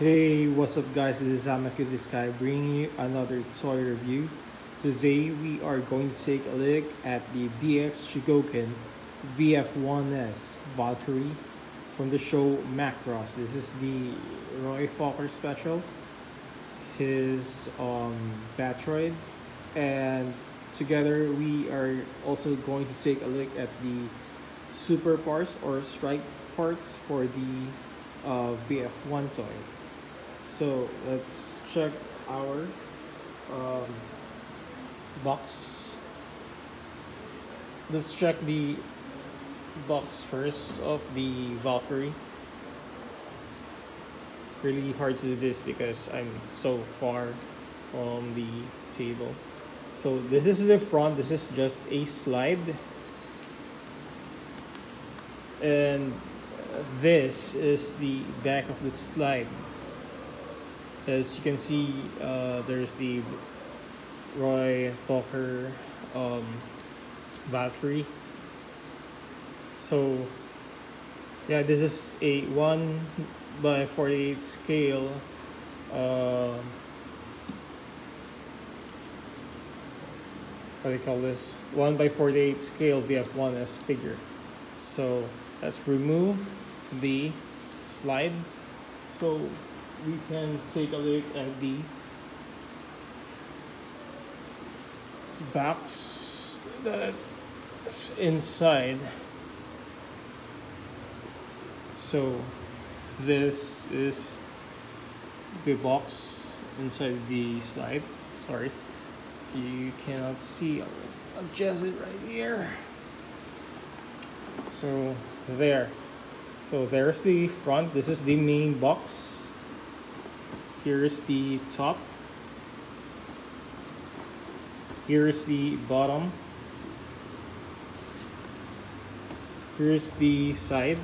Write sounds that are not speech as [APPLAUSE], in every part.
Hey, what's up guys? This is Amaku Sky bringing you another toy review. Today we are going to take a look at the DX Chogokin VF1S Valkyrie from the show Macross. This is the Roy Focker special, his um, Battroid, and together we are also going to take a look at the super parts or strike parts for the uh, VF1 toy. So let's check our um, box. Let's check the box first of the Valkyrie. Really hard to do this because I'm so far on the table. So this is the front, this is just a slide. And this is the back of the slide as you can see uh, there's the Roy Focker um, Valkyrie so yeah this is a 1 by 48 scale uh, what do you call this? 1 by 48 scale VF1S figure. So let's remove the slide. So we can take a look at the box that's inside. So this is the box inside the slide. Sorry. You cannot see. I'll adjust it right here. So there. So there's the front. This is the main box here's the top. Here's the bottom. Here's the side.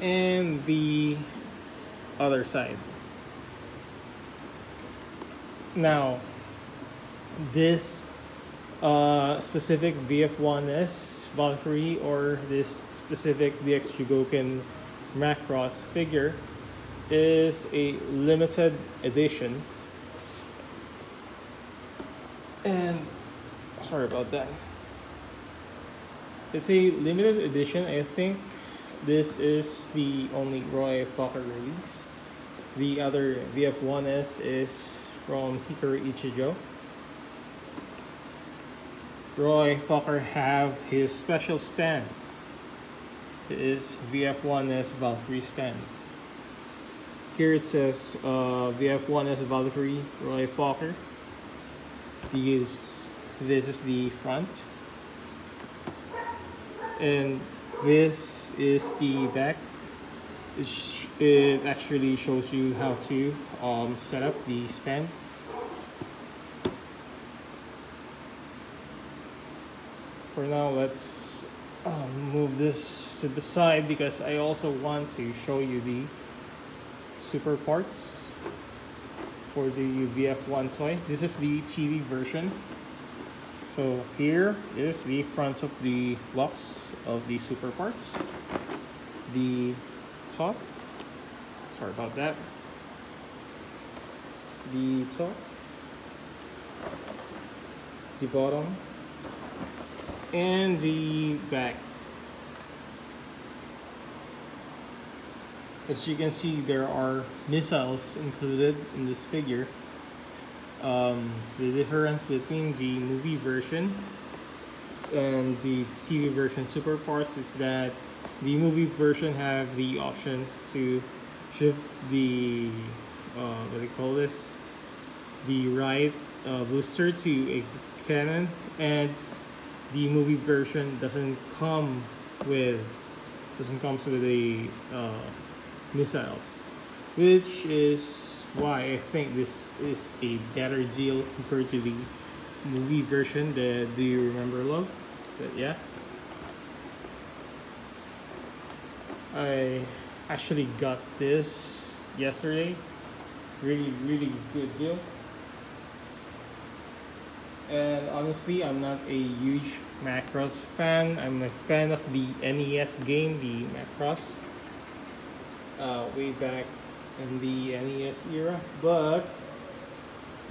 And the other side. Now this uh, specific VF1S Valkyrie or this specific DX Chogokin Macross figure is a limited edition. And sorry about that. It's a limited edition. I think this is the only Roy Focker release. The other VF1S is from Hikaru Ichijo. Roy Focker have his special stand is VF1S Valkyrie stand. Here it says uh, VF1S Valkyrie Roy Focker. These, this is the front. And this is the back. It, it actually shows you how to um, set up the stand. For now, let's move this to the side because I also want to show you the super parts for the VF1 toy. This is the TV version. So here is the front of the box of the super parts. The top, sorry about that. The top, the bottom, and the back. As you can see, there are missiles included in this figure. Um, the difference between the movie version and the TV version super parts is that the movie version have the option to shift the uh, what do you call this the right uh, booster to a cannon and the movie version doesn't come with doesn't come with a uh, missiles, which is why I think this is a better deal compared to the movie version, the Do You Remember Love? But yeah. I actually got this yesterday. Really, really good deal. And honestly, I'm not a huge Macross fan. I'm a fan of the NES game, the Macross uh, way back in the NES era, but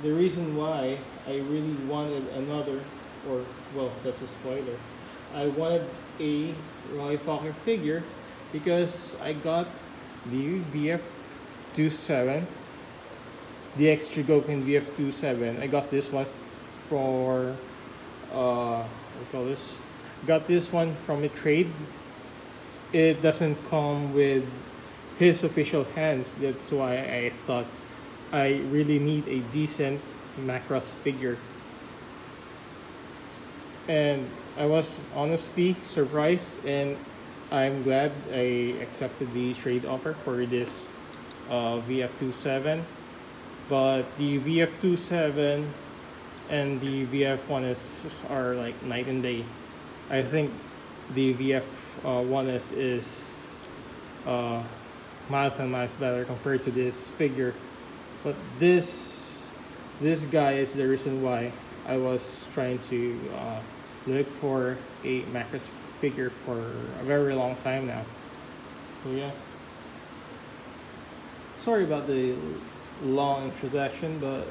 the reason why I really wanted another, or well, that's a spoiler. I wanted a Roy Focker figure because I got the VF27, the extra Goken VF27. I got this one for uh, what call this? Got this one from a trade. It doesn't come with his official hands. That's why I thought I really need a decent Macross figure. And I was honestly surprised and I'm glad I accepted the trade offer for this uh, VF27 but the VF27 and the VF1S are like night and day. I think the VF1S uh, is uh, miles and miles better compared to this figure. But this this guy is the reason why I was trying to uh, look for a Macross figure for a very long time now. So yeah. Sorry about the long introduction but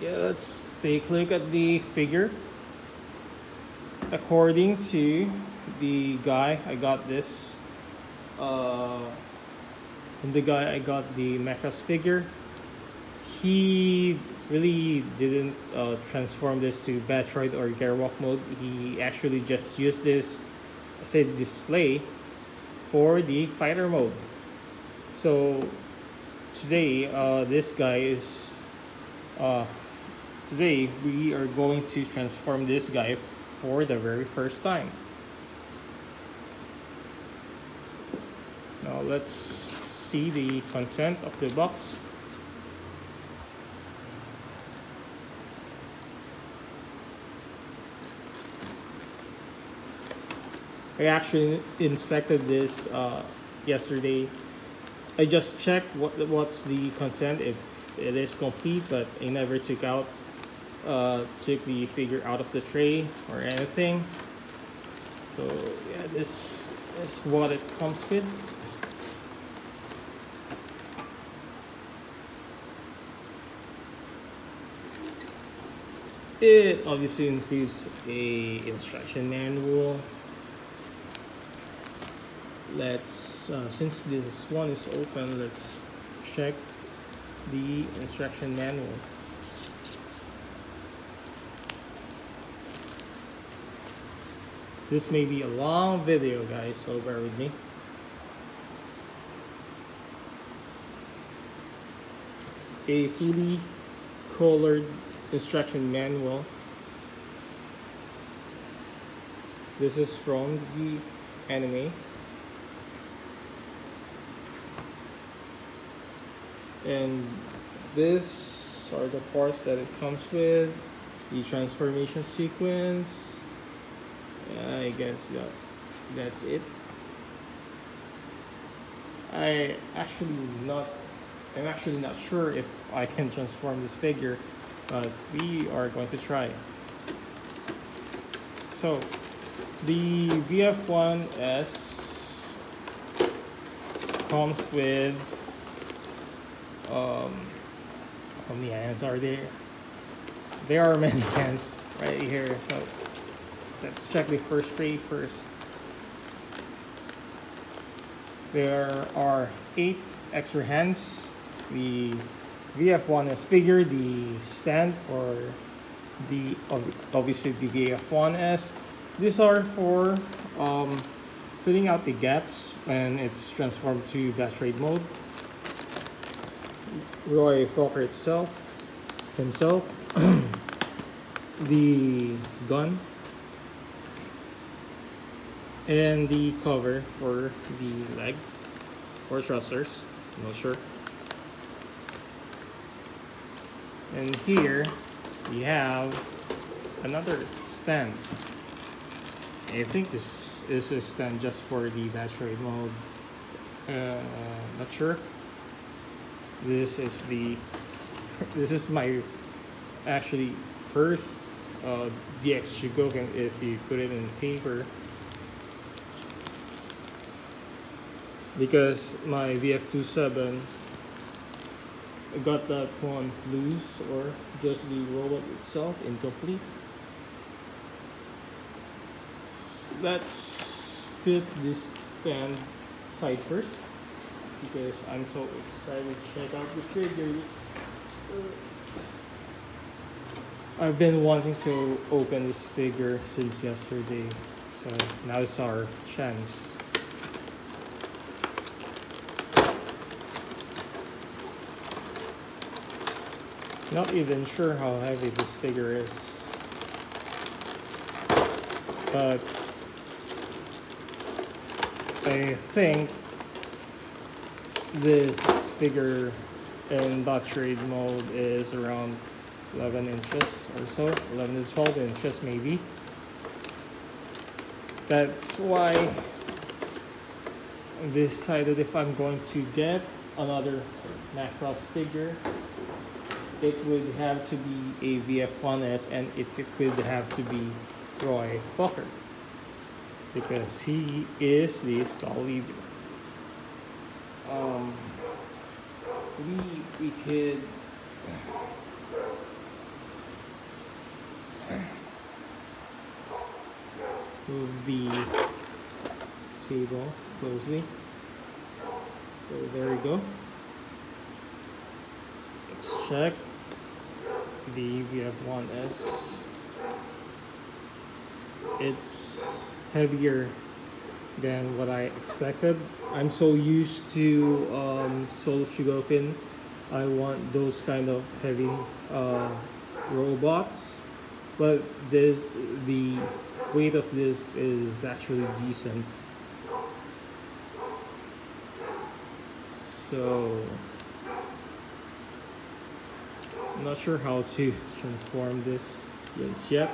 yeah let's take a look at the figure. According to the guy I got this uh, from the guy I got the Macross figure he really didn't uh, transform this to Battroid or GERWALK mode. He actually just used this as a display for the fighter mode. So today, uh, this guy is, uh, today we are going to transform this guy for the very first time. Now let's see the content of the box. I actually inspected this uh, yesterday. I just checked what what's the consent if it is complete, but I never took out uh, took the figure out of the tray or anything. So yeah, this is what it comes with. It obviously includes a instruction manual. Let's uh, since this one is open let's check the instruction manual. This may be a long video guys so bear with me. A fully colored instruction manual. This is from the anime. And this are the parts that it comes with the transformation sequence. I guess that that's it. I actually not I'm actually not sure if I can transform this figure but we are going to try so the VF1S comes with um, how many hands are there? There are many [LAUGHS] hands right here. So let's check the first tray first. There are eight extra hands. The VF1 is figure, the stand for the obviously the VF1S. These are for um, filling out the gaps when it's transformed to Battroid mode. Roy Focker itself, himself, [CLEARS THROAT] the gun, and the cover for the leg or thrusters, I'm not sure. And here we have another stand. I think this is a stand just for the Battroid mode. Uh, not sure this is the [LAUGHS] this is my actually first uh, DX Chogokin if you put it in paper because my VF27 I got the one loose or just the robot itself incomplete. Let's put this stand side first because I'm so excited to check out the figure. I've been wanting to open this figure since yesterday, so now it's our chance. Not even sure how heavy this figure is, but I think this figure in box trade mode is around 11 inches or so 11 to 12 inches maybe. That's why I decided if I'm going to get another Macross figure it would have to be a VF1S and it would have to be Roy Focker because he is the stall leader um, we we could move the table closely. So there we go. Check the VF1S. It's heavier than what I expected. I'm so used to um, Soul Chogokin. I want those kind of heavy uh, robots, but this the weight of this is actually decent. So I'm not sure how to transform this. Just yet.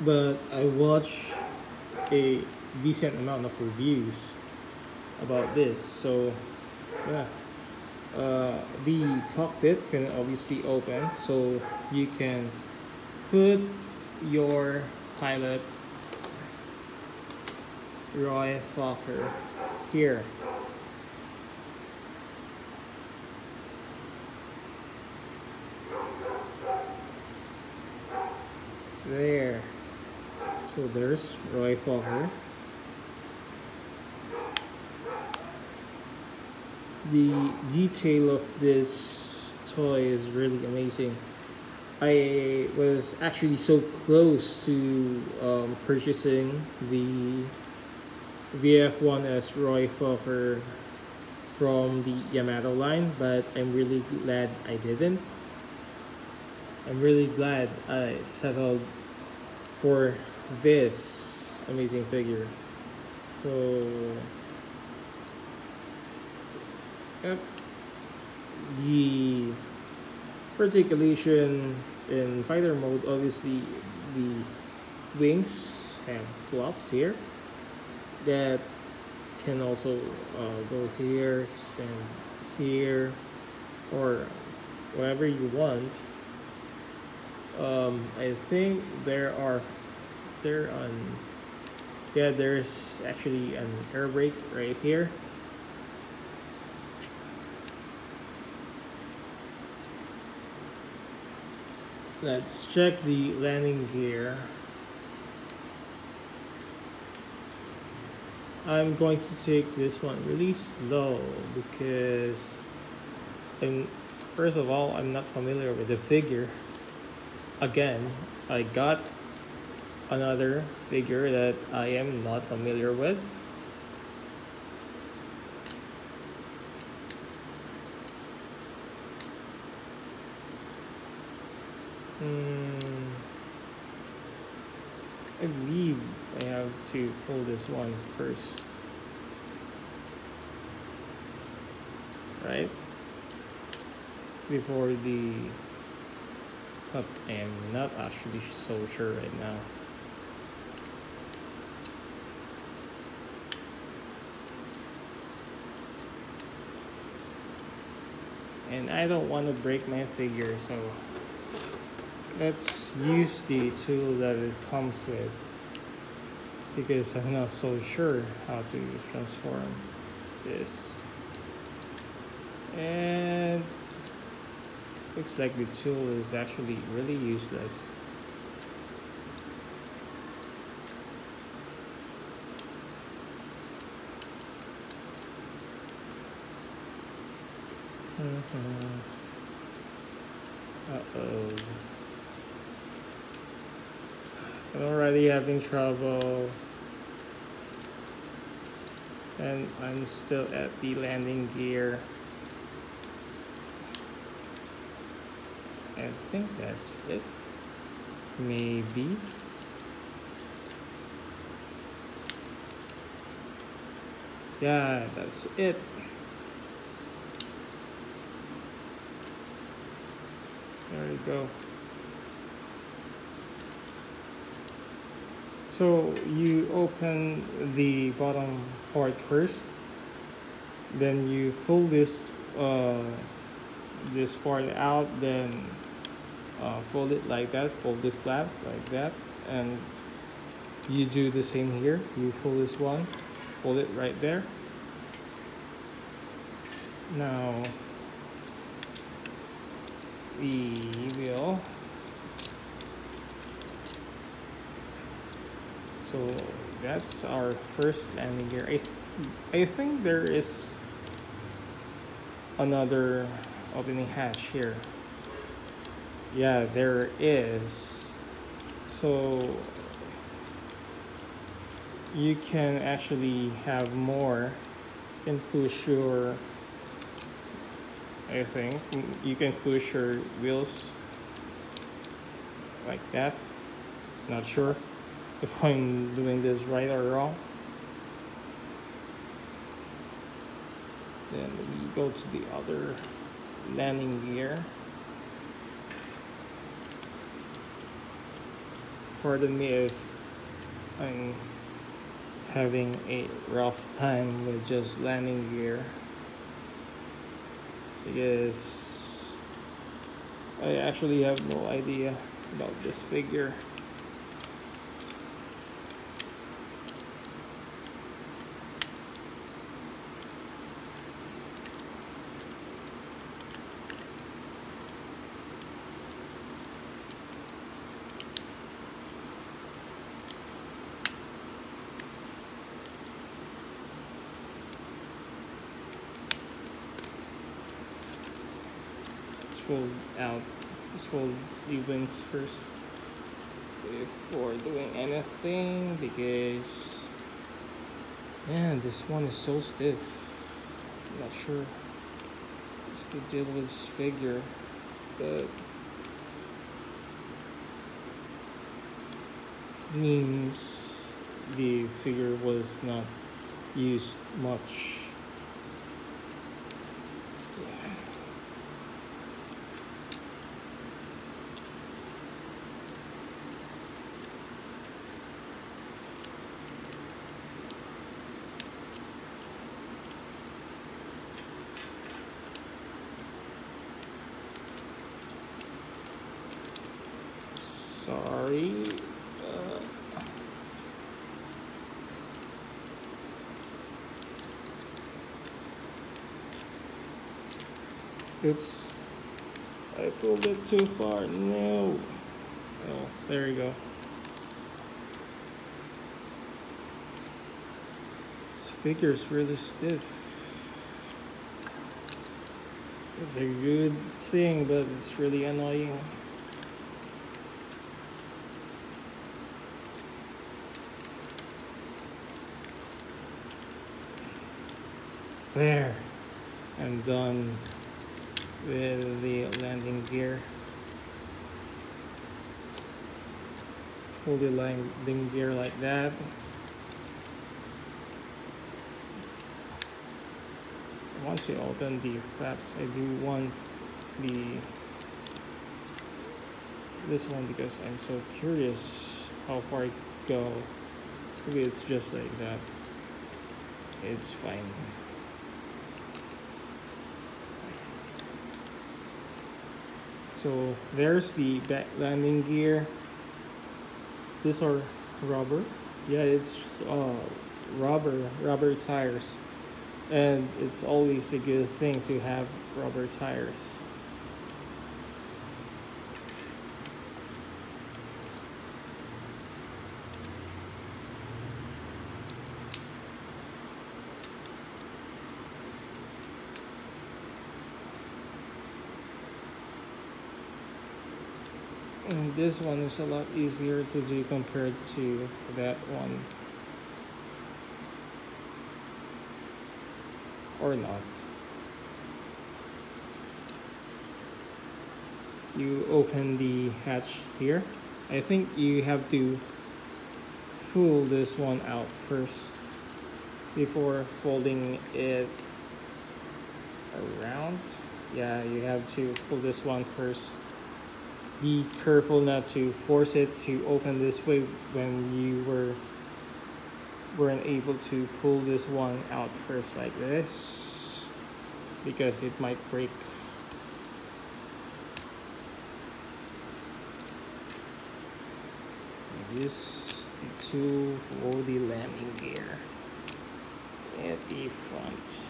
but I watched a decent amount of reviews about this so yeah. Uh, the cockpit can obviously open so you can put your pilot Roy Focker here there so there's Roy Focker. The detail of this toy is really amazing. I was actually so close to um, purchasing the VF1S Roy Focker from the Yamato line, but I'm really glad I didn't. I'm really glad I settled for this amazing figure. So, yep. The articulation in fighter mode, obviously the wings have flaps here that can also uh, go here, extend here, or whatever you want. Um, I think there are there on yeah there's actually an air brake right here. Let's check the landing gear. I'm going to take this one really slow because and first of all I'm not familiar with the figure again I got another figure that I am not familiar with. Hmm. I believe I have to pull this one first. Right? Before the cup. I am not actually so sure right now. and I don't want to break my figure so let's use the tool that it comes with because I'm not so sure how to transform this and looks like the tool is actually really useless Mhm. Uh-oh. I'm already having trouble. And I'm still at the landing gear. I think that's it. Maybe. Yeah, that's it. There you go. So you open the bottom part first, then you pull this uh, this part out, then uh, fold it like that, fold it flat like that, and you do the same here. You pull this one, fold it right there. Now we will so that's our first landing gear I, I think there is another opening hatch here yeah there is. So you can actually have more and push your I think you can push your wheels like that. Not sure if [LAUGHS] I'm doing this right or wrong. Then we go to the other landing gear pardon me if I'm having a rough time with just landing gear because I actually have no idea about this figure. Fold out, fold the wings first. Before doing anything because man this one is so stiff. I'm not sure what's the deal figure but means the figure was not used much sorry. Uh, oops. I pulled it too far. No. Oh, there you go. This figure is really stiff. It's a good thing, but it's really annoying. There. I'm done with the landing gear. Hold the landing gear like that. Once you open the flaps, I do want the this one because I'm so curious how far it go. Maybe it's just like that. It's fine. So there's the back landing gear these are rubber Yeah, it's uh, rubber, rubber tires. And it's always a good thing to have rubber tires. And this one is a lot easier to do compared to that one. Or not. You open the hatch here. I think you have to pull this one out first before folding it around. Yeah, you have to pull this one first be careful not to force it to open this way when you were weren't able to pull this one out first like this because it might break. This the tool for the landing gear at the front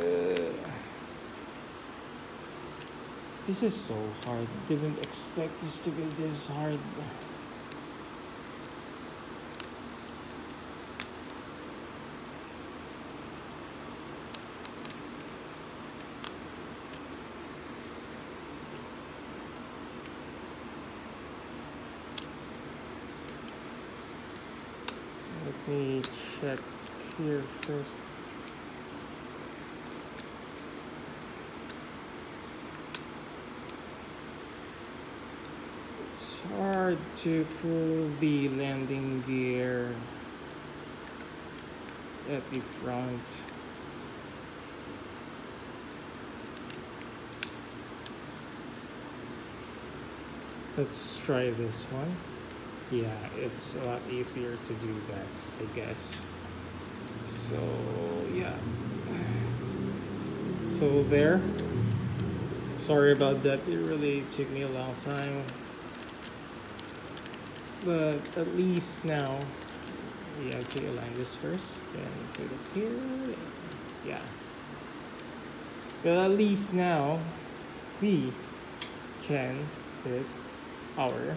uh, this is so hard. Didn't expect this to be this hard. Let me check here first. Hard to pull the landing gear at the front. Let's try this one. Yeah, it's a lot easier to do that, I guess. So, yeah. So there. Sorry about that, it really took me a long time but at least now we have to align this first then put it here yeah. But at least now we can put our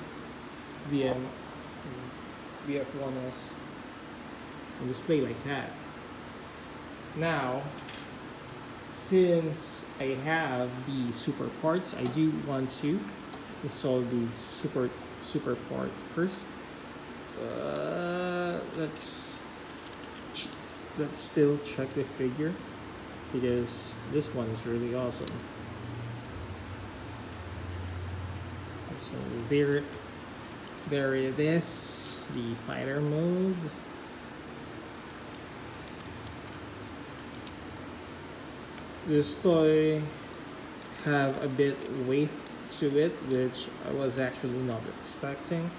VM VF1S on display like that. Now since I have the super parts I do want to install the super super part first. Uh, let's let's still check the figure because this one is really awesome. So there, there it is, the fighter mode. This toy have a bit weight to it, which I was actually not expecting.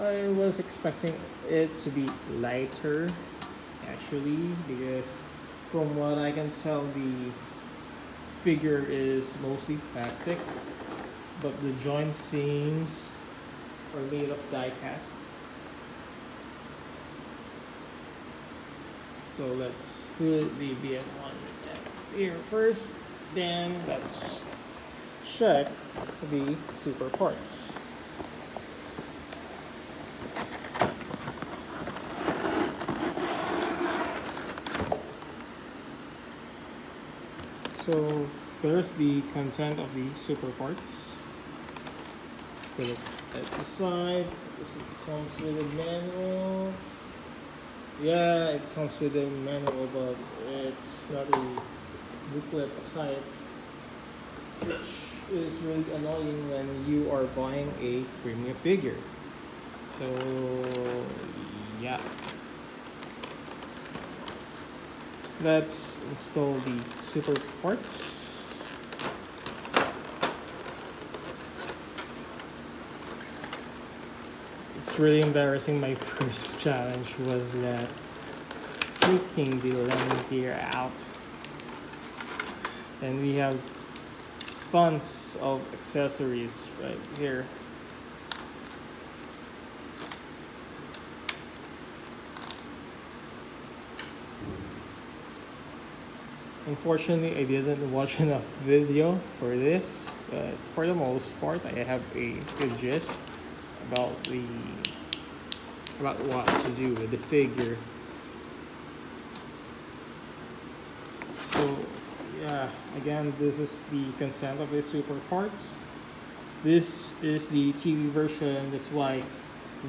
I was expecting it to be lighter, actually, because from what I can tell, the figure is mostly plastic, but the joint seams are made of die cast. So let's put the BM1 here first, then let's check the super parts. So there's the content of the super parts. Put it at the side. This comes with a manual. Yeah, it comes with a manual, but it's not a booklet aside, is really annoying when you are buying a premium figure. So, yeah. Let's install the super parts. It's really embarrassing. My [LAUGHS] first challenge was that taking the landing gear out. And we have response of accessories right here. Unfortunately, I didn't watch [LAUGHS] enough video for this, but for the most part, I have a, good gist about the about what to do with the figure. Again, this is the content of the super parts. This is the TV version, that's why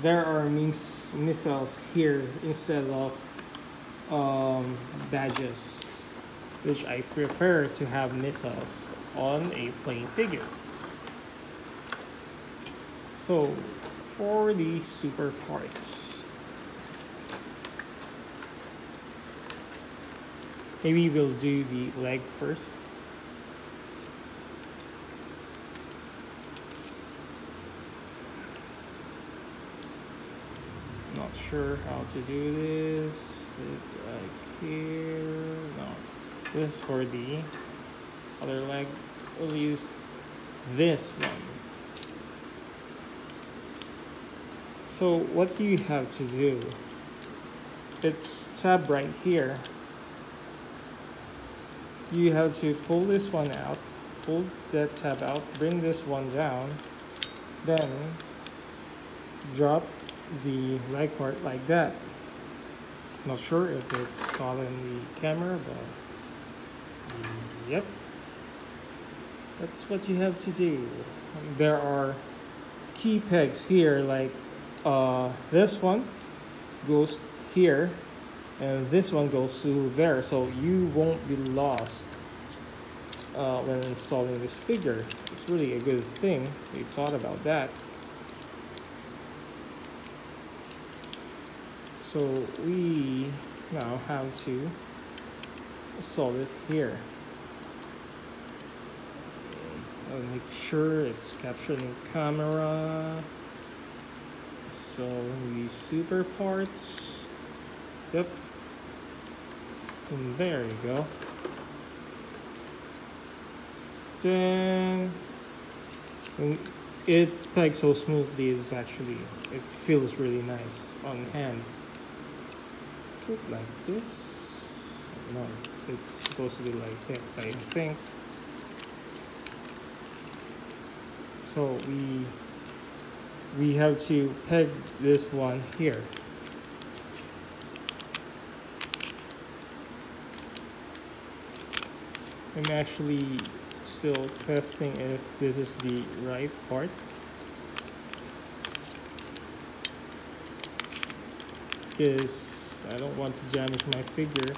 there are mis missiles here instead of um, badges, which I prefer to have missiles on a plain figure. So, for the super parts, maybe we'll do the leg first. Not sure how to do this. Like here, no. This is for the other leg. We'll use this one. So what do you have to do, it's tab right here. You have to pull this one out, pull that tab out, bring this one down, then drop the leg part like that. Not sure if it's in the camera, but yep. That's what you have to do. There are key pegs here, like uh, this one goes here, and this one goes to there, so you won't be lost uh, when installing this figure. It's really a good thing. We thought about that. So we now have to solve it here. I'll make sure it's capturing camera. So the super parts. Yep. And there you go. Then it pegs so smoothly is actually it feels really nice on hand it like this. No, it's supposed to be like this, I think. So we we have to peg this one here. I'm actually still testing if this is the right part. Because I don't want to damage my figure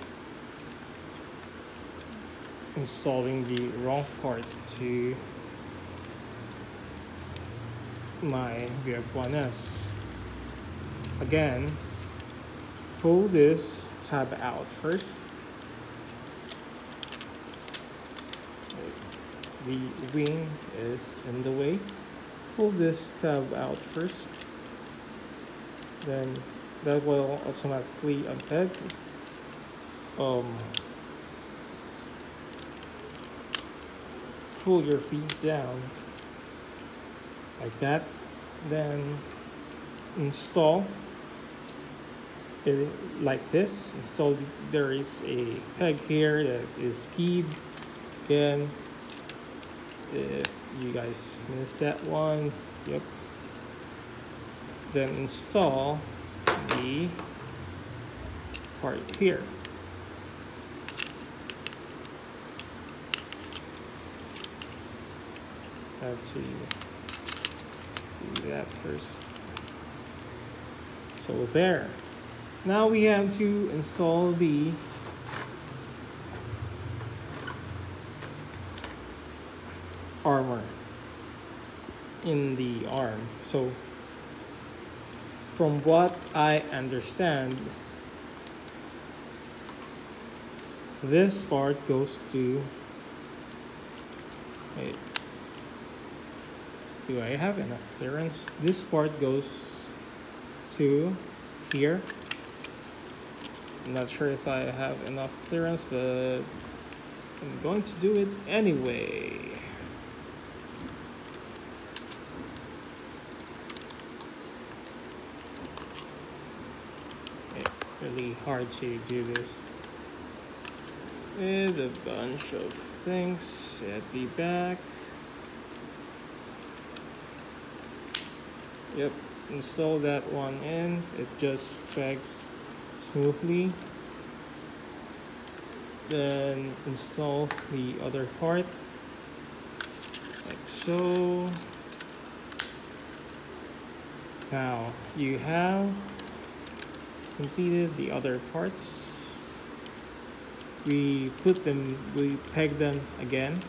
installing the wrong part to my VF1S. Again, pull this tab out first. The wing is in the way. Pull this tab out first. Then that will automatically unpeg um, pull your feet down like that then install it like this. Install there is a peg here that is keyed. Again if you guys missed that one yep. Then install the part here. Have to do that first. So there. Now we have to install the armor in the arm. So from what I understand, this part goes to wait do I have enough clearance? This part goes to here. I'm not sure if I have enough clearance but I'm going to do it anyway really hard to do this. with a bunch of things at the back. Yep, install that one in. It just pegs smoothly. Then install the other part like so. Now you have completed the other parts. We put them, we peg them again.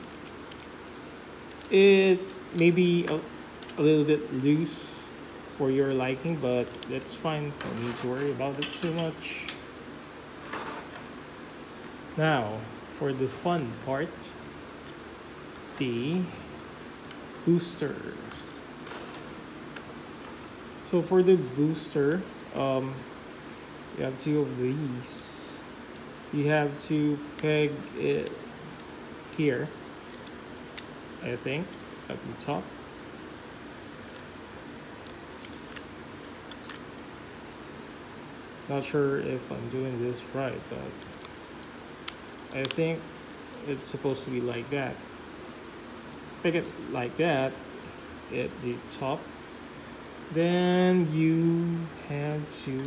It may be a, a little bit loose for your liking, but that's fine. Don't need to worry about it too much. Now, for the fun part, the booster. So for the booster, um, you have two of these. You have to peg it here, I think, at the top. Not sure if I'm doing this right, but I think it's supposed to be like that. Pick it like that at the top. Then you have to